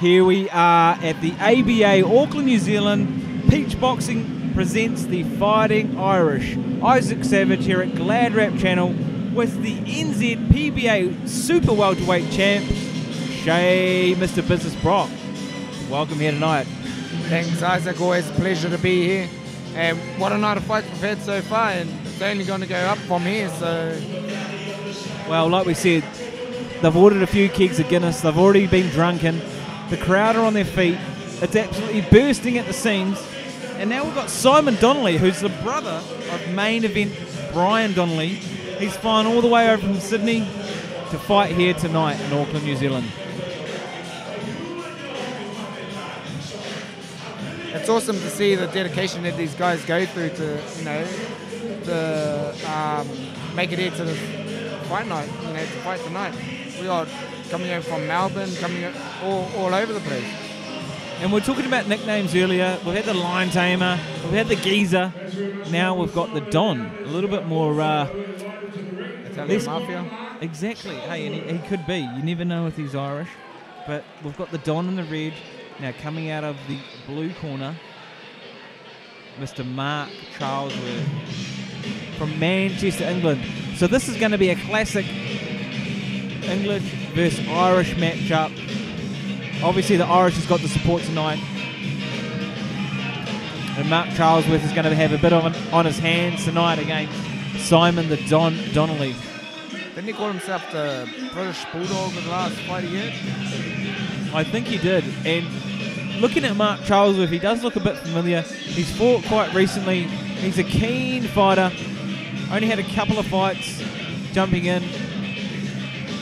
Here we are at the ABA Auckland, New Zealand. Peach Boxing presents the Fighting Irish. Isaac Savage here at Gladrap Channel with the NZ PBA Super Welterweight Champ, Shay Mr. Business Brock. Welcome here tonight. Thanks, Isaac. Always a pleasure to be here. And what a night of fights we've had so far, and it's only going to go up from here. So Well, like we said, they've ordered a few kegs of Guinness. They've already been drunken. The crowd are on their feet. It's absolutely bursting at the seams. And now we've got Simon Donnelly, who's the brother of main event Bryan Donnelly. He's flying all the way over from Sydney to fight here tonight in Auckland, New Zealand. It's awesome to see the dedication that these guys go through to, you know, to um, make it here to the fight night. You know, to fight tonight. We are coming over from Melbourne, coming all, all over the place. And we're talking about nicknames earlier. We've had the Lion Tamer, we've had the Geezer. Now we've got the Don. A little bit more uh, Italian Mafia. Exactly. Hey, and he, he could be. You never know if he's Irish. But we've got the Don in the red. Now coming out of the blue corner, Mr. Mark Charlesworth from Manchester, England. So this is going to be a classic English versus Irish matchup. Obviously, the Irish has got the support tonight. And Mark Charlesworth is going to have a bit of an on his hands tonight against Simon the Don Donnelly. Didn't he call himself the British Bulldog in the last fight he had? I think he did. And looking at Mark Charlesworth, he does look a bit familiar. He's fought quite recently. He's a keen fighter. Only had a couple of fights jumping in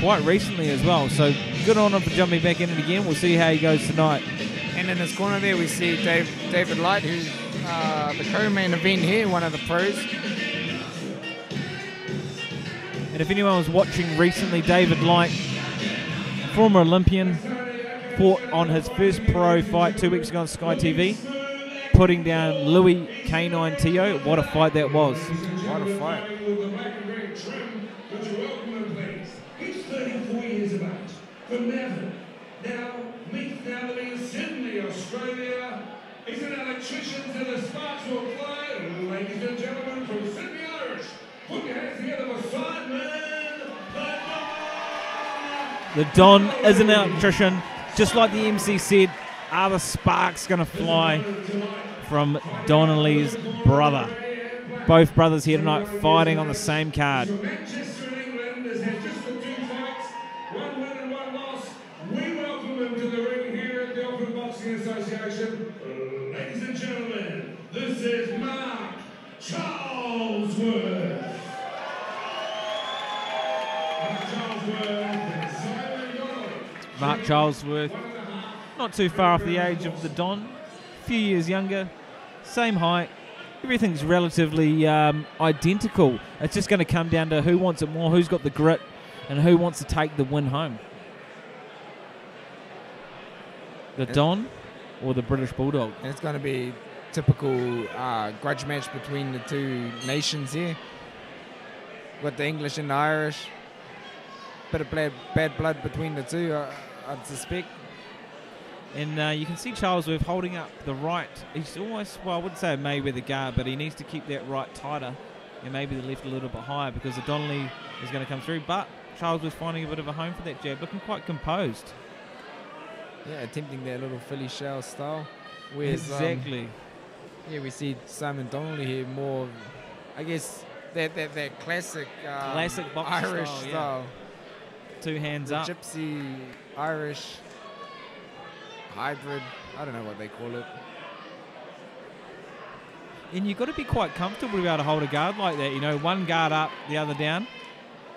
quite recently as well. So good on him for jumping back in it again. We'll see how he goes tonight. And in his corner there, we see Dave, David Light, who's uh, the co-main event here, one of the pros. And if anyone was watching recently, David Light, former Olympian, fought on his first pro fight two weeks ago on Sky TV, putting down Louis K9 Tio. What a fight that was. What a fight! The black and red trim, would you welcome him, please? He's 34 years of age, from Melbourne. Now, meet family Sydney, Australia. He's an electrician to the sparks will fly. Ladies and gentlemen, from Sydney Irish, put your hands together for Simon the The Don is an electrician. Just like the MC said, are the sparks going to fly from Donnelly's brother? Both brothers here tonight fighting on the same card. Charlesworth, not too far off the age of the Don, a few years younger, same height. Everything's relatively um, identical. It's just going to come down to who wants it more, who's got the grit, and who wants to take the win home. The Don or the British Bulldog? And it's going to be typical uh, grudge match between the two nations here. With the English and the Irish. Bit of bad, bad blood between the two, uh, I'd suspect. And uh, you can see Charlesworth holding up the right. He's almost, well, I wouldn't say a Mayweather guard, but he needs to keep that right tighter and maybe the left a little bit higher because the Donnelly is going to come through. But Charlesworth finding a bit of a home for that jab, looking quite composed. Yeah, attempting that little Philly shell style. Whereas, um, exactly. yeah, we see Simon Donnelly here more, I guess, that that, that classic, um, Classic Irish style, style. Two hands The up. gypsy Irish hybrid. I don't know what they call it. And you've got to be quite comfortable to be able to hold a guard like that. You know, one guard up, the other down.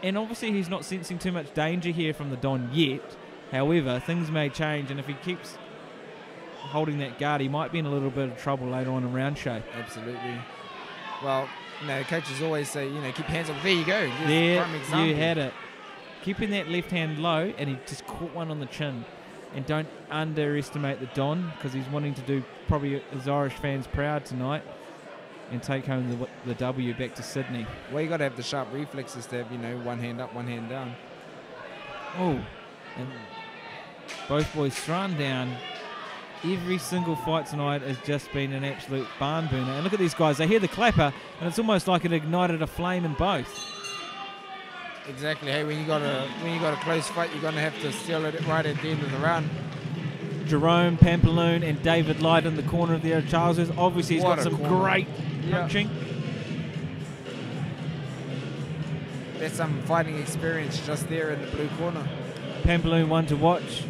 And obviously, he's not sensing too much danger here from the Don yet. However, things may change, and if he keeps holding that guard, he might be in a little bit of trouble later on in round shape. Absolutely. Well, you know, coaches always say, you know, keep hands up. There you go. There, you had it. Keeping that left hand low, and he just caught one on the chin. And don't underestimate the Don because he's wanting to do probably his Irish fans proud tonight and take home the, w- the W back to Sydney. Well, you got to have the sharp reflexes to have, you know, one hand up, one hand down. Oh, and both boys thrown down. Every single fight tonight has just been an absolute barn burner. And look at these guys; they hear the clapper, and it's almost like it ignited a flame in both. Exactly. Hey, when you got a when you got a close fight, you're gonna have to seal it right at the end of the round. Jerome Pampellone and David Light in the corner of the Charles. Obviously, he's What got some corner. great Yeah. punching. There's some fighting experience just there in the blue corner. Pampellone one to watch.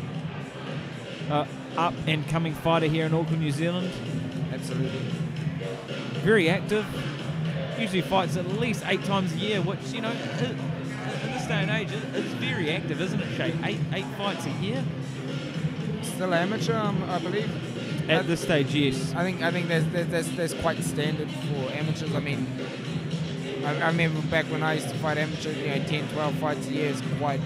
Uh, up and coming fighter here in Auckland, New Zealand. Absolutely. Very active. Usually fights at least eight times a year, which you know, this day and age, i- is very active, isn't it, Shay? Eight eight fights a year. Still amateur, um, I believe. At Uh, this stage, yes. I think I think there's there's, there's, there's quite standard for amateurs. I mean, I, I remember back when I used to fight amateurs, you know, 10, 12 fights a year is quite.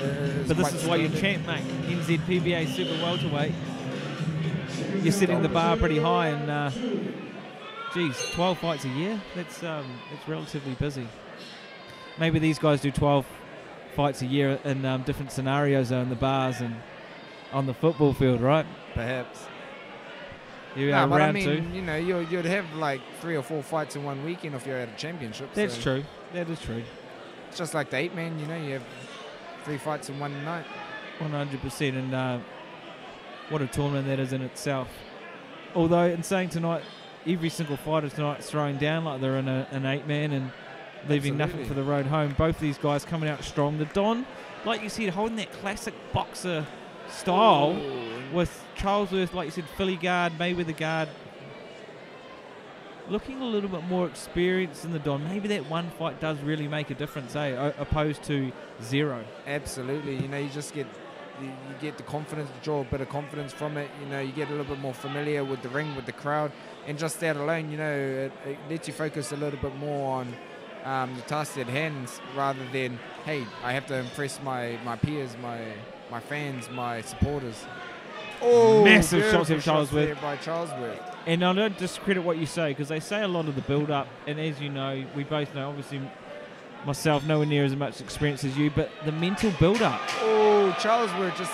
Uh, is But this is why you're standard. champ, mate. NZPBA super welterweight. You're setting the bar pretty high, and uh, geez, 12 fights a year. That's um, that's relatively busy. Maybe these guys do 12 fights a year in um, different scenarios, though, in the bars and on the football field, right? Perhaps. Here are, but I mean, two. you know, you'd, you'd have like three or four fights in one weekend if you're at a championship. That's so true. That is true. It's just like the eight man, you know, you have three fights in one night. 100%. And uh, what a tournament that is in itself. Although, in saying tonight, every single fighter tonight's throwing down like they're in a, an eight man and leaving nothing for the road home. Both these guys coming out strong. The Don, like you said, holding that classic boxer style Ooh. with Charlesworth, like you said, Philly guard, Mayweather guard. Looking a little bit more experienced in the Don. Maybe that one fight does really make a difference, eh? o- Opposed to zero. Absolutely. You know, you just get you, you get the confidence, draw a bit of confidence from it. You know, you get a little bit more familiar with the ring, with the crowd, and just that alone, you know, it, it lets you focus a little bit more on um, the task at hand rather than, hey, I have to impress my, my peers, my my fans, my supporters. Oh, Massive shots of Charlesworth. there by Charlesworth. And I don't discredit what you say because they say a lot of the build up, and as you know, we both know, obviously, myself nowhere near as much experience as you, but the mental build up. Oh, Charlesworth just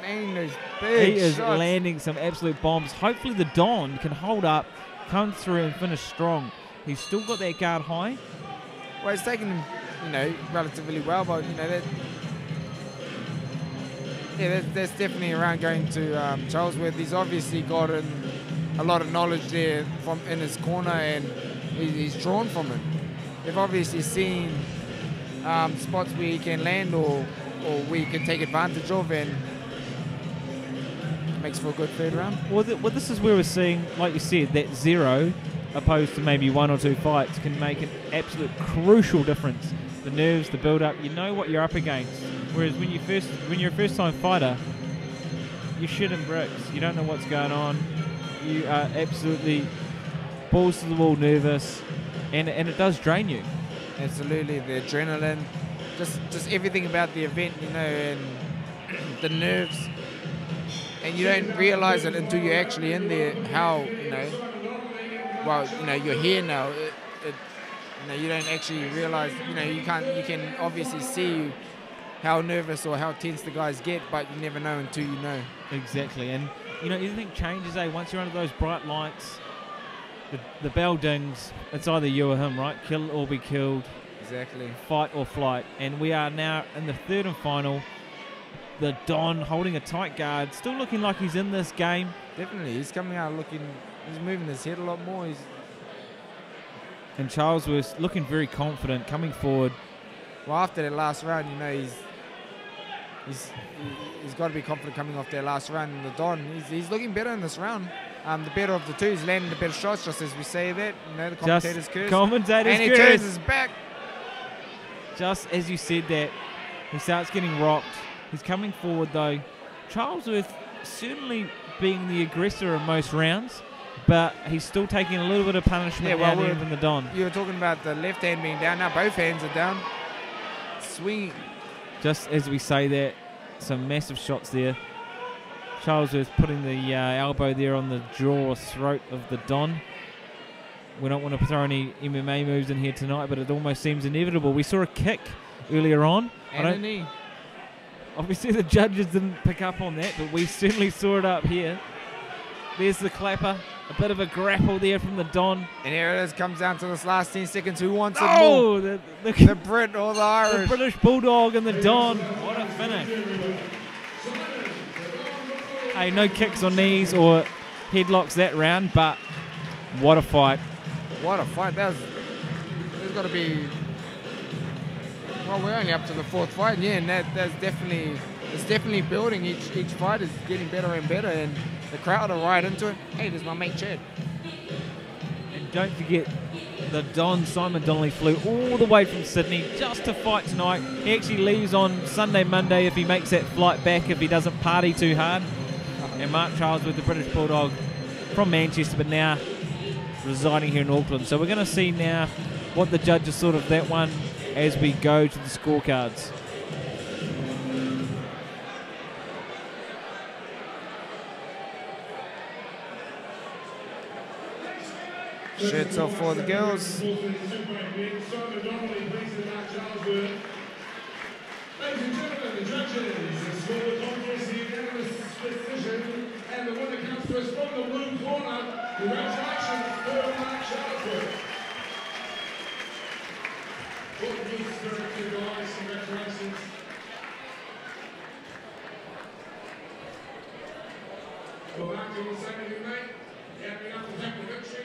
landing those big He is shots. landing some absolute bombs. Hopefully, the Don can hold up, come through, and finish strong. He's still got their guard high. Well, it's taken him, you know, relatively well, but you know. Yeah, that's, that's definitely around going to um, Charlesworth. He's obviously gotten a lot of knowledge there from in his corner, and he, he's drawn from it. They've obviously seen um, spots where he can land or or where he can take advantage of, and makes for a good third round. Well, th- well, this is where we're seeing, like you said, that zero opposed to maybe one or two fights can make an absolute crucial difference. The nerves, the build up, you know what you're up against. Whereas when you first, when you're a first time fighter, you're shit in bricks. You don't know what's going on. You are absolutely balls to the wall, nervous, and and it does drain you. Absolutely, the adrenaline, just just everything about the event, you know, and the nerves, and you don't realize it until you're actually in there. How you know? Well, you know, you're here now. It, it, you know, you don't actually realize. You know, you can't. You can obviously see how nervous or how tense the guys get, but you never know until you know. Exactly, and you know everything changes. Eh, once you're under those bright lights, the the bell dings. It's either you or him, right? Kill or be killed. Exactly. fight or flight. And we are now in the third and final. The Don holding a tight guard, still looking like he's in this game. Definitely, he's coming out looking. He's moving his head a lot more. He's And Charlesworth looking very confident, coming forward. Well, after that last round, you know, he's he's he- he's got to be confident coming off their last round. And the Don, he's, he's looking better in this round. Um, the better of the two, he's landing the better shots, just as we say that. You know, the commentators Just curse. commentators and he curse. turns his back. Just as you said that, he starts getting rocked. He's coming forward though. Charlesworth certainly being the aggressor in most rounds, but he's still taking a little bit of punishment Yeah, well, here from the Don. You were talking about the left hand being down. Now both hands are down. Swinging. Just as we say that, some massive shots there. Charlesworth putting the uh, elbow there on the jaw or throat of the Don. We don't want to throw any MMA moves in here tonight, but it almost seems inevitable. We saw a kick earlier on. And a don't, knee. obviously, the judges didn't pick up on that, but we certainly saw it up here. There's the clapper. A bit of a grapple there from the Don. And here it is, comes down to this last 10 seconds. Who wants it oh, more? Oh, the, the, The Brit or the Irish? the Irish? British Bulldog and the Don. What a finish. Hey, no kicks or knees or headlocks that round, but what a fight. What a fight. That was, there's got to be. Well, we're only up to the fourth fight. Yeah, and that, that's definitely. It's definitely building. Each each fight is getting better and better, and the crowd are right into it. Hey, there's my mate Chad. And don't forget, the Don Simon Donnelly flew all the way from Sydney just to fight tonight. He actually leaves on Sunday, Monday if he makes that flight back, if he doesn't party too hard. And Mark Charlesworth the British Bulldog from Manchester, but now residing here in Auckland. So we're going to see now what the judges thought of that one as we go to the scorecards. Guys, congratulations. Well, Mark, do you want to anything, mate? You happy enough to take the victory?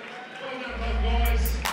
Well done,